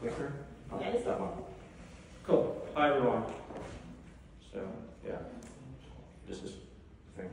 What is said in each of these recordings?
Oh, Yes. That one. Cool. Hi, everyone. So, yeah, this is, I think,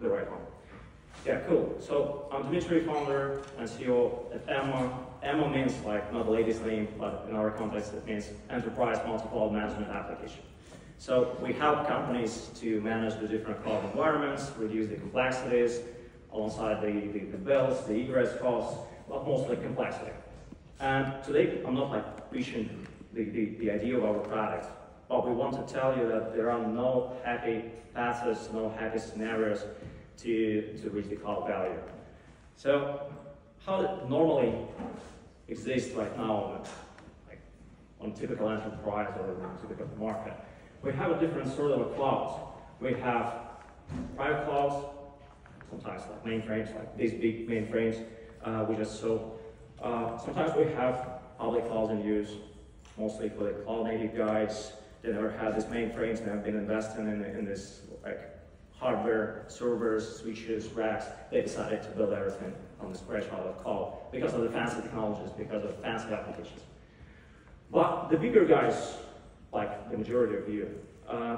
the right one. Yeah, cool. So I'm Dmitry, founder and CEO at Emma. Emma means like not the lady's name, but in our context it means Enterprise Multi-Cloud Management Application. So we help companies to manage the different cloud environments, reduce the complexities, alongside the, the, the bills, the egress costs, but mostly complexity. And today I'm not like preaching the, the, the idea of our product, but we want to tell you that there are no happy paths, no happy scenarios to, to reach the cloud value. So how it normally exists right now on, like, on typical enterprise or typical market, we have a different sort of a cloud. We have private clouds, sometimes like mainframes, like these big mainframes uh, we just saw. Uh, sometimes we have public clouds in use, mostly for the cloud native guys. that never had these mainframes and have been investing in, in this like hardware, servers, switches, racks. They decided to build everything on the scratch out of cloud because of the fancy technologies, because of fancy applications. But the bigger guys, like the majority of you, uh,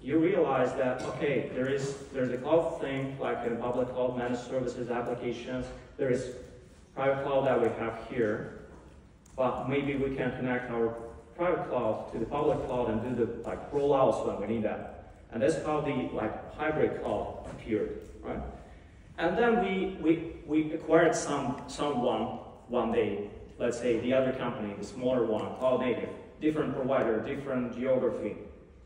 you realize that okay, there is there's a cloud thing like in public cloud managed services applications. There is private cloud that we have here, but maybe we can connect our private cloud to the public cloud and do the like rollouts when we need that. And that's how the like hybrid cloud appeared, right? And then we we we acquired some someone one one day, let's say the other company, the smaller one, cloud native, different provider, different geography,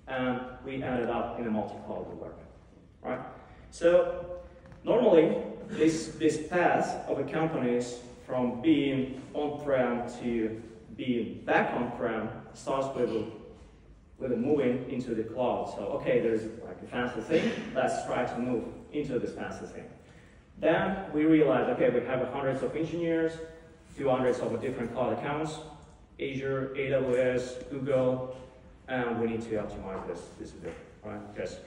and we ended up in a multi-cloud environment, right? So normally this this path of a companies from being on-prem to being back on-prem starts with with moving into the cloud. So okay, there's like a fancy thing. Let's try to move into this fancy thing. Then we realize, okay, we have hundreds of engineers, few hundreds of different cloud accounts, Azure, AWS, Google, and we need to optimize this, this bit, right? Because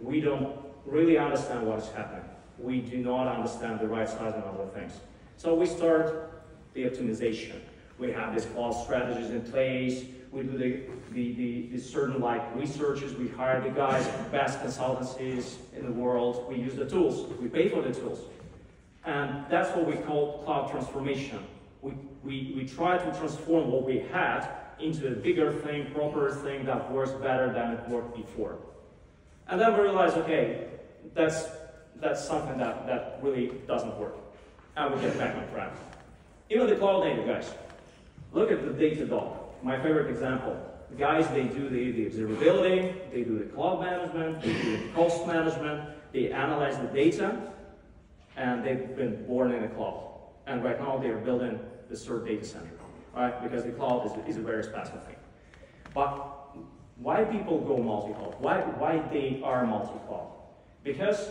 we don't really understand what is happening. We do not understand the right size and other things. So we start the optimization. We have these cloud strategies in place. We do the, the, the, the certain like researches. We hire the guys, best consultancies in the world. We use the tools. We pay for the tools. And that's what we call cloud transformation. We, we, we try to transform what we had into a bigger thing, proper thing that works better than it worked before. And then we realize, okay, that's, that's something that, that really doesn't work. And we get back on track. Even the cloud native guys, look at the Datadog, my favorite example. The guys, they do the, the observability, they do the cloud management, they do the cost management, they analyze the data, and they've been born in the cloud. And right now they're building the third data center, right? Because the cloud is, is a very expensive thing. But why people go multi-cloud? Why, why they are multi-cloud? Because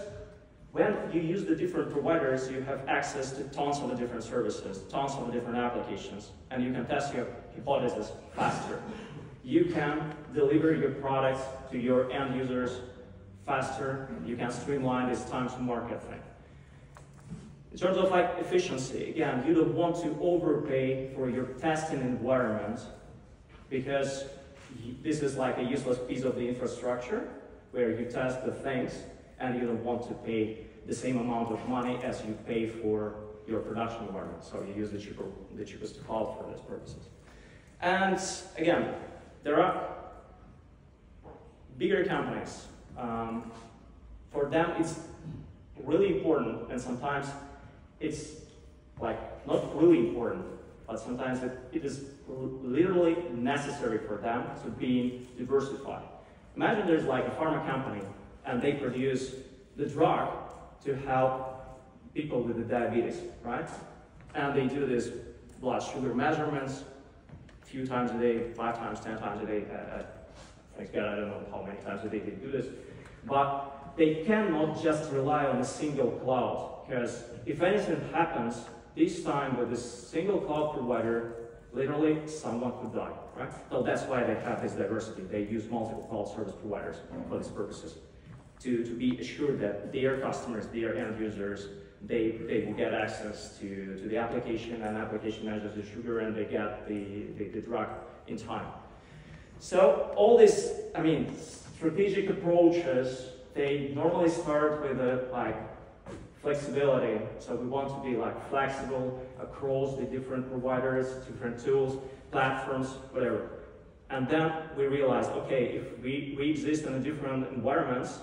when you use the different providers, you have access to tons of the different services, tons of different applications, and you can test your hypothesis faster. You can deliver your products to your end users faster. You can streamline this time to market thing. In terms of like efficiency, again, you don't want to overpay for your testing environment because this is like a useless piece of the infrastructure where you test the things and you don't want to pay the same amount of money as you pay for your production environment. So you use the, cheaper, the cheapest cloud for those purposes. And again, there are bigger companies. Um, for them, it's really important, and sometimes it's like not really important, but sometimes it, it is literally necessary for them to be diversified. Imagine there's like a pharma company and they produce the drug to help people with the diabetes, right? And they do this blood sugar measurements a few times a day, five times, ten times a day. Uh, thanks God, I don't know how many times a day they do this. But they cannot just rely on a single cloud, because if anything happens, this time with a single cloud provider, literally someone could die, right? So that's why they have this diversity. They use multiple cloud service providers for these purposes. To, to be assured that their customers, their end users, they, they will get access to, to the application and application manages the sugar and they get the, the, the drug in time. So all this, I mean, strategic approaches, they normally start with a like flexibility. So we want to be like flexible across the different providers, different tools, platforms, whatever. And then we realize, okay, if we, we exist in different environments,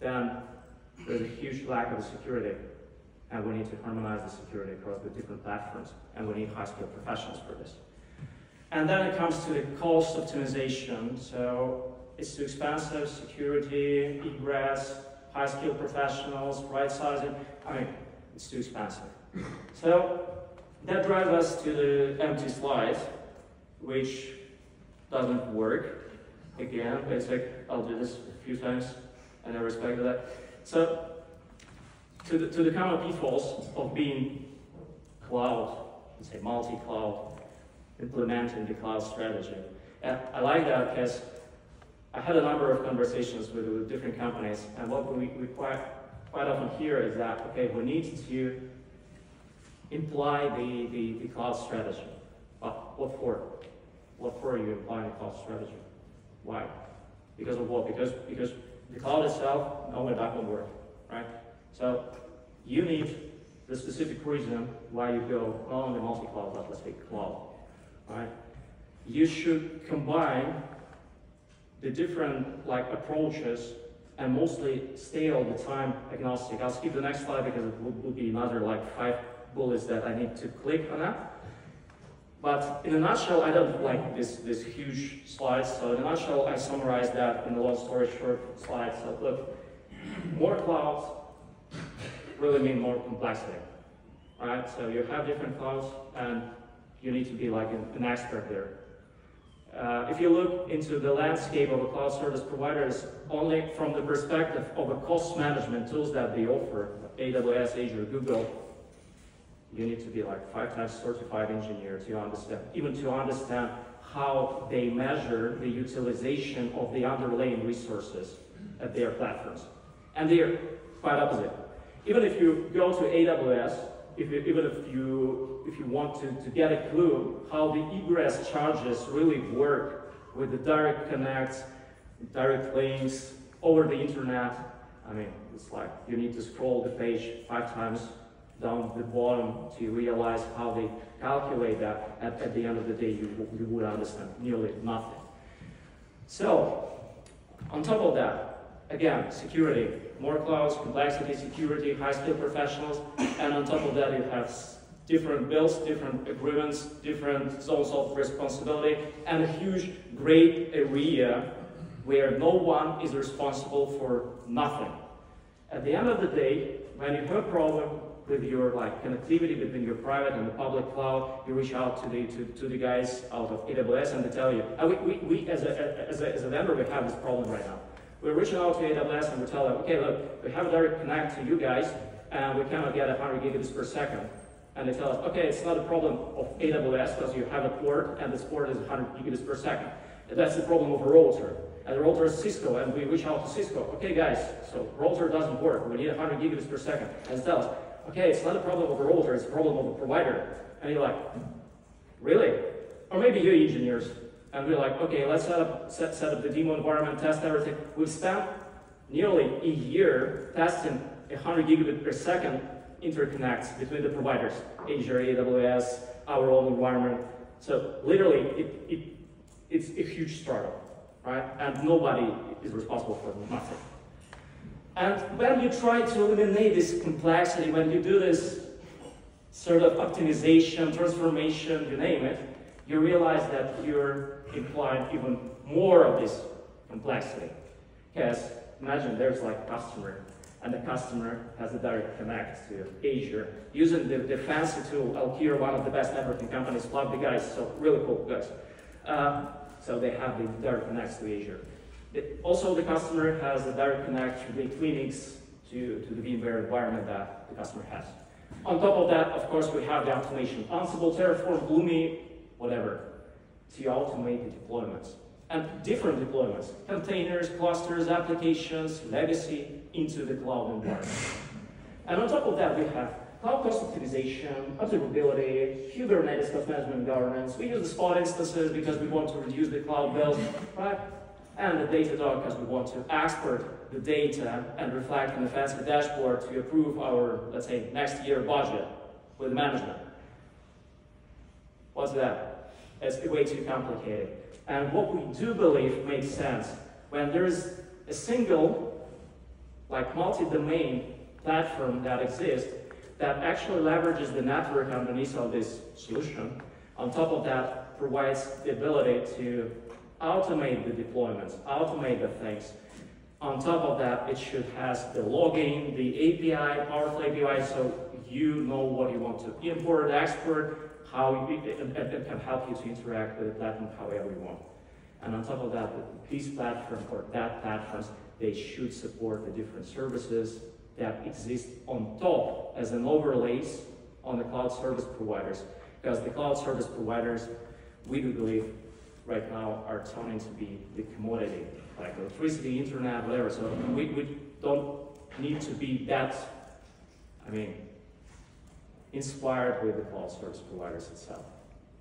then there's a huge lack of security. And we need to harmonize the security across the different platforms. And we need high-skilled professionals for this. And then it comes to the cost optimization. So it's too expensive, security, egress, high-skilled professionals, right sizing. I mean, it's too expensive. So that drives us to the empty slide, which doesn't work. Again, basic, I'll do this a few times, and I respect that. So to the, to the common pitfalls of being cloud, let's say multi-cloud, implementing the cloud strategy. And I like that because I had a number of conversations with, with different companies, and what we, we quite, quite often hear is that, okay, we need to imply the, the, the cloud strategy. But what for? What for are you implying the cloud strategy? Why? Because of what? Because, because the cloud itself, no, that won't work, right? So you need the specific reason why you go not only multi-cloud, but let's say cloud, right? You should combine the different like approaches and mostly stay all the time agnostic. I'll skip the next slide because it will be another like five bullets that I need to click on that. But in a nutshell, I don't like this, this huge slide. So in a nutshell, I summarized that in the long story short slide. So look, more clouds really mean more complexity, right? So you have different clouds and you need to be like an, an expert there. Uh, if you look into the landscape of a cloud service providers, only from the perspective of the cost management tools that they offer, AWS, Azure, Google, you need to be like five times certified engineer to understand, even to understand how they measure the utilization of the underlying resources at their platforms. And they're quite opposite. Even if you go to AWS, if you, even if you, if you want to, to get a clue how the egress charges really work with the direct connects, direct links over the internet, I mean, it's like you need to scroll the page five times down the bottom to realize how they calculate that. At, at the end of the day, you, you would understand nearly nothing. So, on top of that, again, security more clouds, complexity, security, high-skilled professionals, and on top of that you have different bills, different agreements, different zones of responsibility, and a huge gray area where no one is responsible for nothing. At the end of the day, when you have a problem with your like connectivity between your private and the public cloud, you reach out to the to, to the guys out of AWS and they tell you, and we, we, we as, a, as, a, as a vendor, we have this problem right now. We're reaching out to AWS and we tell them, okay, look, we have a direct connect to you guys, and we cannot get 100 gigabits per second. And they tell us, okay, it's not a problem of AWS because you have a port and this port is 100 gigabits per second. That's the problem of a router. And the router is Cisco, and we reach out to Cisco. Okay, guys, so router doesn't work. We need 100 gigabits per second. And they tell us, okay, it's not a problem of a router, it's a problem of a provider. And you're like, really? Or maybe you engineers and we're like, okay, let's set up, set, set up the demo environment, test everything. We've spent nearly a year testing 100 gigabit per second interconnects between the providers, Azure, AWS, our own environment. So literally, it, it, it's a huge startup, right? And nobody is responsible for nothing. And when you try to eliminate this complexity, when you do this sort of optimization, transformation, you name it, you realize that you're implying even more of this complexity. Because imagine there's like a customer, and the customer has a direct connect to Azure using the, the fancy tool, Alkira, one of the best networking companies, love the guys, so really cool guys. Uh, so they have the direct connects to Azure. Also, the customer has a direct connect to the Linux to, to the VMware environment that the customer has. On top of that, of course, we have the automation. Ansible, Terraform, Pulumi, whatever to automate the deployments. and different deployments, containers, clusters, applications, legacy into the cloud environment. And on top of that, we have cloud cost optimization, observability, Kubernetes cost management governance. We use the spot instances because we want to reduce the cloud bills, right? And the data Datadog as we want to export the data and reflect in the fancy dashboard to approve our, let's say, next year budget with management. What's that? It's way too complicated. And what we do believe makes sense when there's a single, like multi-domain platform that exists that actually leverages the network underneath of this solution. On top of that, provides the ability to automate the deployments, automate the things. On top of that, it should have the logging, the API, powerful API, so you know what you want to import, export, how you, it, it can help you to interact with the platform however you want. And on top of that, these platforms or that platforms, they should support the different services that exist on top as an overlays on the cloud service providers. Because the cloud service providers, we do believe right now are turning to be the commodity, like electricity, internet, whatever. So we, we don't need to be that, I mean, inspired with the cloud service providers itself.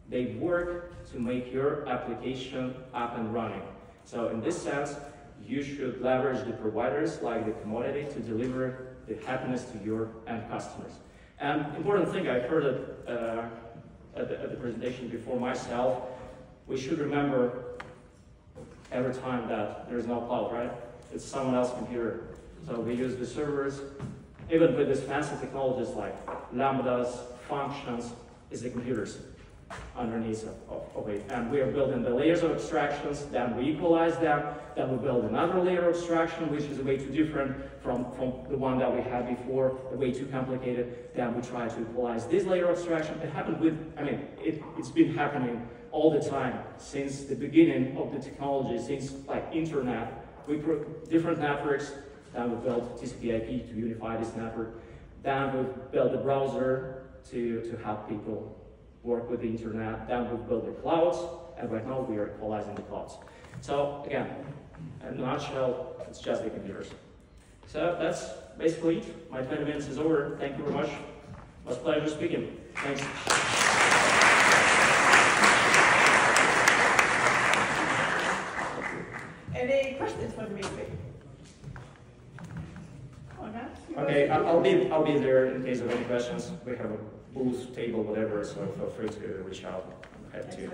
They work to make your application up and running. So in this sense, you should leverage the providers like the commodity to deliver the happiness to your end customers. And important thing, I heard it uh, at, the, at the presentation before myself, we should remember every time that there's no cloud, right? It's someone else's computer. So we use the servers, even with these fancy technologies like lambdas, functions, is the computers underneath of, of, of, it. And we are building the layers of abstractions, then we equalize them, then we build another layer of abstraction, which is way too different from, from the one that we had before, way too complicated. Then we try to equalize this layer of abstraction. It happened with, I mean, it, it's been happening all the time since the beginning of the technology, since like internet. We put different networks, then we built TCP IP to unify this network. Then we built the browser to, to help people work with the internet. Then we've built the clouds, and right now we are equalizing the clouds. So again, in a nutshell, it's just the computers. So that's basically it. My 20 minutes is over. Thank you very much. It was a pleasure speaking. Thanks. Any questions for me? Oh, okay, I'll, I'll be I'll be there in case of any questions. We have a booth, table, whatever, so feel free to reach out. I'm happy to.